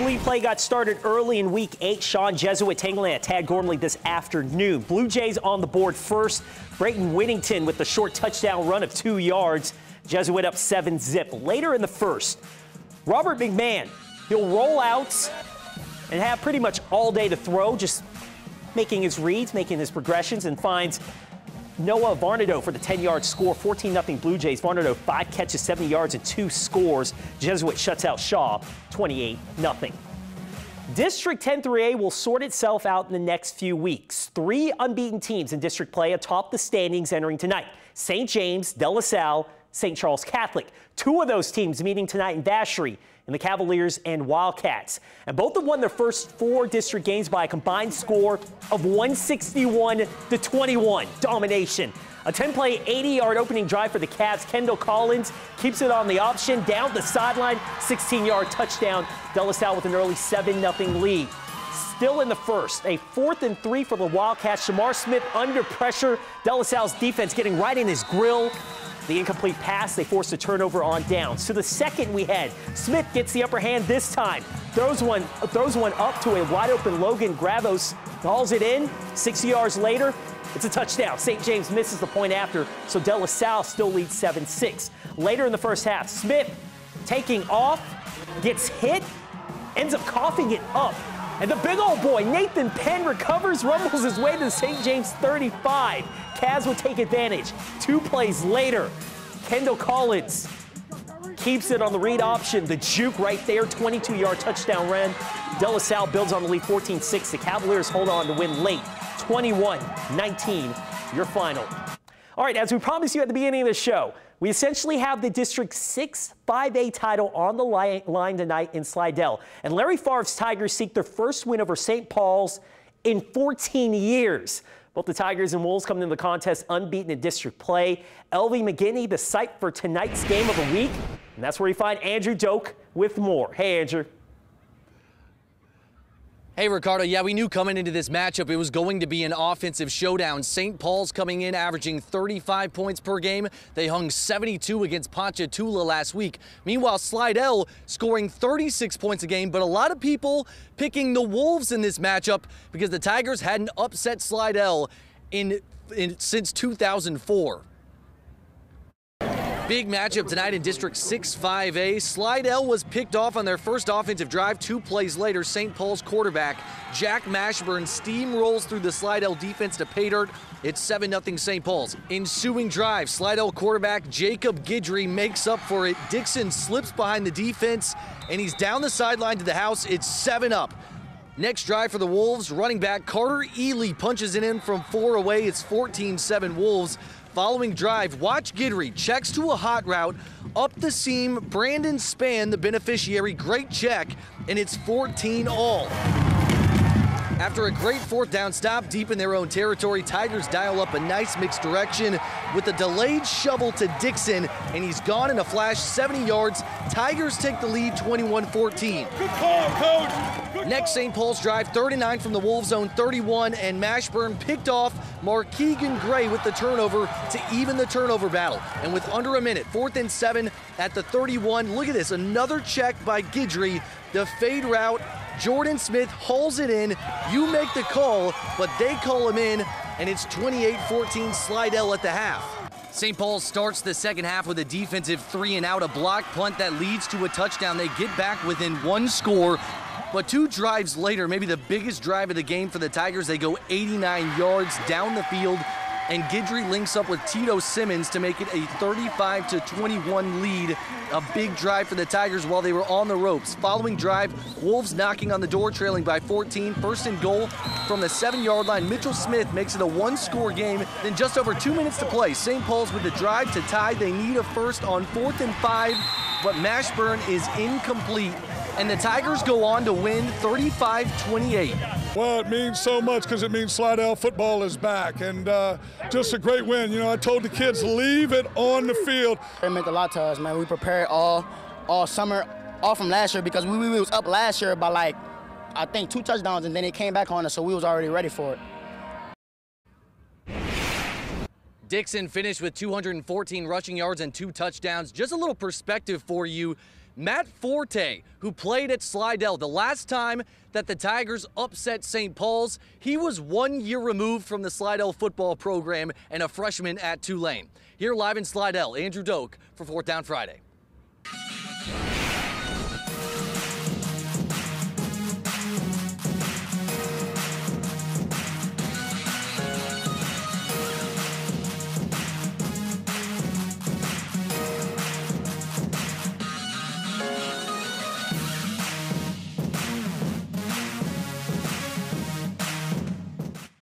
League play got started early in week eight. Sean Jesuit tangling at Tad Gormley this afternoon. Blue Jays on the board first. Brayton Whittington with the short touchdown run of two yards. Jesuit up seven zip. Later in the first, Robert McMahon, he'll roll out and have pretty much all day to throw, just making his reads, making his progressions, and finds Noah Varnado for the 10-yard score, 14-0 Blue Jays. Varnado five catches, 70 yards, and two scores. Jesuit shuts out Shaw, 28-0. District 10 3A will sort itself out in the next few weeks. Three unbeaten teams in district play atop the standings entering tonight. St. James, De La Salle, St. Charles Catholic. Two of those teams meeting tonight in Vacherie in the Cavaliers and Wildcats. And both have won their first four district games by a combined score of 161 to 21. Domination. A 10-play, 80-yard opening drive for the Cavs. Kendall Collins keeps it on the option, down the sideline, 16-yard touchdown. De La Salle with an early 7-0 lead. Still in the first, a fourth and three for the Wildcats. Shamar Smith under pressure. De defense getting right in his grill. The incomplete pass, they forced a turnover on down. So the second we head, Smith gets the upper hand this time. Throws one, throws one up to a wide open Logan Gravos, hauls it in. 60 yards later, it's a touchdown. St. James misses the point after, so De La Salle still leads 7-6. Later in the first half, Smith taking off, gets hit, ends up coughing it up. And the big old boy, Nathan Penn, recovers, rumbles his way to the St. James 35. Cavs would take advantage. Two plays later, Kendall Collins keeps it on the read option. The juke right there, 22-yard touchdown run. De La Salle builds on the lead 14-6. The Cavaliers hold on to win late, 21-19, your final. All right, as we promised you at the beginning of the show, we essentially have the District 6 5A title on the line tonight in Slidell. And Larry Favre's Tigers seek their first win over St. Paul's in 14 years. Both the Tigers and Wolves come into the contest unbeaten in district play. LV McGinney, the site for tonight's game of the week. And that's where you find Andrew Doak with more. Hey, Andrew. Hey, Ricardo. Yeah, we knew coming into this matchup it was going to be an offensive showdown. St. Paul's coming in averaging 35 points per game. They hung 72 against Ponchatoula last week. Meanwhile, Slidell scoring 36 points a game, but a lot of people picking the Wolves in this matchup because the Tigers hadn't upset Slidell in, in since 2004. Big matchup tonight in District 6-5A. Slidell was picked off on their first offensive drive. Two plays later, St. Paul's quarterback Jack Mashburn steamrolls through the Slidell defense to pay dirt. It's 7-0 St. Paul's. Ensuing drive, Slidell quarterback Jacob Gidry makes up for it. Dixon slips behind the defense, and he's down the sideline to the house. It's 7 up. Next drive for the Wolves, running back Carter Ely punches it in from four away. It's 14-7 Wolves. Following drive, watch Gidry checks to a hot route up the seam. Brandon Span, the beneficiary, great check, and it's 14 all. After a great fourth down stop deep in their own territory, Tigers dial up a nice misdirection with a delayed shovel to Dixon, and he's gone in a flash 70 yards. Tigers take the lead 21-14. Good call, coach. Good Next, St. Paul's drive 39 from the Wolves zone 31, and Mashburn picked off Markeegan Gray with the turnover to even the turnover battle. And with under a minute, fourth and seven at the 31. Look at this, another check by Gidry. The fade route Jordan Smith hauls it in. You make the call, but they call him in, and it's 28-14 Slidell at the half. St. Paul starts the second half with a defensive three and out, a block punt that leads to a touchdown. They get back within one score, but two drives later, maybe the biggest drive of the game for the Tigers, they go 89 yards down the field and Gidry links up with Tito Simmons to make it a 35 to 21 lead. A big drive for the Tigers while they were on the ropes. Following drive, Wolves knocking on the door, trailing by 14. First and goal from the seven-yard line. Mitchell Smith makes it a one-score game. Then just over two minutes to play. St. Paul's with the drive to tie. They need a first on fourth and five, but Mashburn is incomplete and the Tigers go on to win 35-28. Well, it means so much because it means Slidell football is back, and uh, just a great win. You know, I told the kids, leave it on the field. It meant a lot to us, man. We prepared all all summer, all from last year because we, we was up last year by like, I think two touchdowns, and then it came back on us, so we was already ready for it. Dixon finished with 214 rushing yards and two touchdowns. Just a little perspective for you Matt Forte, who played at Slidell the last time that the Tigers upset St. Paul's, he was one year removed from the Slidell football program and a freshman at Tulane. Here live in Slidell, Andrew Doak for Fourth Down Friday.